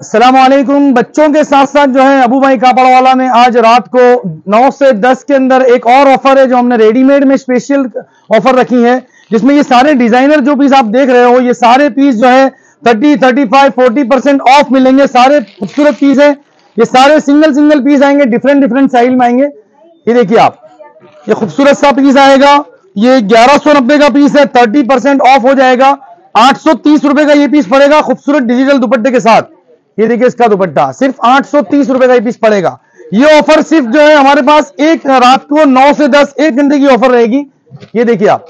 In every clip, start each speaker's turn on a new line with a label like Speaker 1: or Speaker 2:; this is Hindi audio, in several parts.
Speaker 1: असलकुम बच्चों के साथ साथ जो है अबू भाई कापड़ वाला ने आज रात को 9 से 10 के अंदर एक और ऑफ़र है जो हमने रेडीमेड में स्पेशल ऑफ़र रखी है जिसमें ये सारे डिज़ाइनर जो पीस आप देख रहे हो ये सारे पीस जो है 30, 35, 40 परसेंट ऑफ़ मिलेंगे। सारे खूबसूरत पीस है। ये सारे सिंगल सिंगल पीस आएँगे डिफरेंट डिफरेंट साइज़ में आएँगे। ये देखिए आप ये खूबसूरत सा पीस आएगा। ये ग्यारह का पीस है थर्टी ऑफ़ हो जाएगा। आठ सौ का ये पीस पड़ेगा खूबसूरत डिजिटल दुपट्टे के साथ। ये देखिए इसका दुपट्टा। सिर्फ़ आठ सौ तीस रुपए का पीस पड़ेगा। ये ऑफ़र सिर्फ़ जो है हमारे पास एक रात को नौ से दस, एक घंटे की ऑफ़र रहेगी। ये देखिए आप।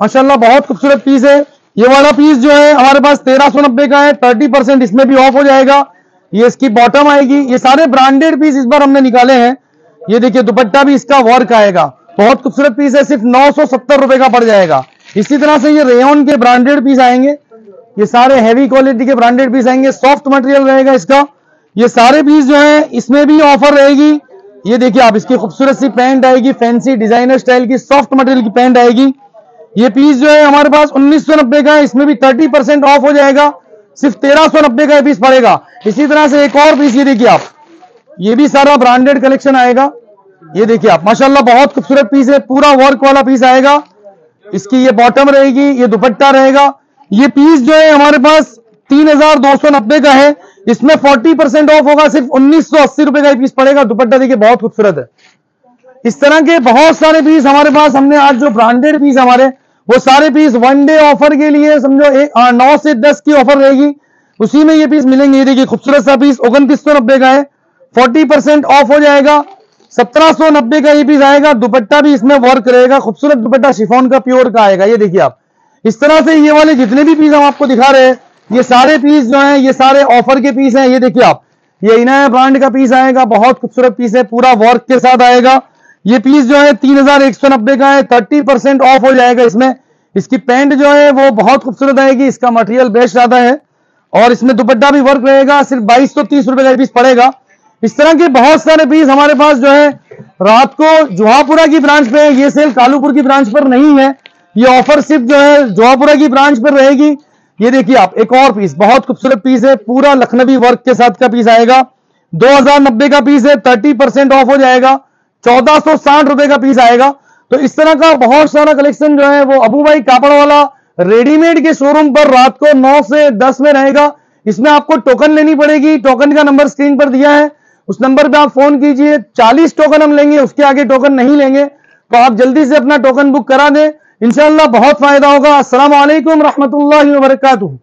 Speaker 1: माशाला बहुत खूबसूरत पीस है। ये वाला पीस जो है हमारे पास तेरह सौ नब्बे का है। थर्टी परसेंट इसमें भी ऑफ़ हो जाएगा। ये इसकी बॉटम आएगी। ये सारे ब्रांडेड पीस इस बार हमने निकाले हैं। ये देखिए, दुपट्टा भी इसका वर्क आएगा। बहुत खूबसूरत पीस है। सिर्फ़ नौ सौ सत्तर रुपए का पड़ जाएगा। इसी तरह से ये रेयन के ब्रांडेड पीस आएँगे। ये सारे हैवी क्वालिटी के ब्रांडेड पीस आएँगे सॉफ्ट मटेरियल रहेगा इसका। ये सारे पीस जो है, इसमें भी ऑफ़र रहेगी। ये देखिए आप, इसकी खूबसूरत सी पैंट आएगी फैंसी डिज़ाइनर स्टाइल की सॉफ्ट मटेरियल की पैंट आएगी। ये पीस जो है, हमारे पास उन्नीस सौ नब्बे का है, इसमें भी थर्टी परसेंट ऑफ़ हो जाएगा। सिर्फ़ तेरह सौ नब्बे का पीस पड़ेगा। इसी तरह से एक और पीस ये देखिए आप, ये भी सारा ब्रांडेड कलेक्शन आएगा। ये देखिए आप, माशाल्लाह बहुत खूबसूरत पीस है, पूरा वर्क वाला पीस आएगा। इसकी ये बॉटम रहेगी, ये दुपट्टा रहेगा। ये पीस जो है हमारे पास तीन हज़ार दो सौ नब्बे का है। इसमें फोर्टी परसेंट ऑफ़ होगा, सिर्फ़ उन्नीस सौ अस्सी रुपए का पीस पड़ेगा। दुपट्टा देखिए, बहुत खूबसूरत है। इस तरह के बहुत सारे पीस हमारे पास, हमने आज जो ब्रांडेड पीस हमारे, वो सारे पीस वन डे ऑफ़र के लिए, समझो, एक नौ से दस की ऑफ़र रहेगी। उसी में ये पीस मिलेंगे। ये देखिए, खूबसूरत सा पीस उनतीस सौ नब्बे का है। फोर्टी परसेंट ऑफ़ हो जाएगा। सत्रह सौ नब्बे का ये पीस आएगा। दुपट्टा भी इसमें वर्क रहेगा। खूबसूरत दुपट्टा शिफोन का प्योर का आएगा। ये देखिए आप। इस तरह से ये वाले जितने भी पीस हम आपको दिखा रहे हैं, ये सारे पीस जो हैं, ये सारे ऑफ़र के पीस हैं, ये देखिए आप। ये इनाया ब्रांड का पीस आएगा, बहुत खूबसूरत पीस है, पूरा वर्क के साथ आएगा। ये पीस जो है, तीन हज़ार एक सौ नब्बे का है थर्टी परसेंट ऑफ़ हो जाएगा इसमें। इसकी पैंट जो है, वो बहुत खूबसूरत आएगी, इसका मटेरियल बेस्ट आता है। और इसमें दुपट्टा भी वर्क रहेगा, सिर्फ़ बाईस सौ तीस रुपए का पीस पड़ेगा। इस तरह के बहुत सारे पीस हमारे पास जो है, रात को जुहापुरा की ब्रांच पे ये सेल कालूपुर की ब्रांच पर नहीं है। ये ऑफ़र सिर्फ़ जो है जोहापुरा की ब्रांच पर रहेगी। ये देखिए आप, एक और पीस बहुत खूबसूरत पीस है। पूरा लखनवी वर्क के साथ का पीस आएगा। दो हज़ार नब्बे का पीस है थर्टी परसेंट ऑफ़ हो जाएगा। चौदह रुपए का पीस आएगा। तो इस तरह का बहुत सारा कलेक्शन जो है वो अबू भाई कापड़ वाला रेडीमेड के शोरूम पर रात को नौ से दस में रहेगा। इसमें आपको टोकन लेनी पड़ेगी। टोकन का नंबर स्क्रीन पर दिया है। उस नंबर पे आप फ़ोन कीजिए। चालीस टोकन हम लेंगे, उसके आगे टोकन नहीं लेंगे। तो आप जल्दी से अपना टोकन बुक करा दें। इंशाल्लाह बहुत फ़ायदा होगा। अस्सलाम वालेकुम रहमतुल्लाहि व बरकातुहू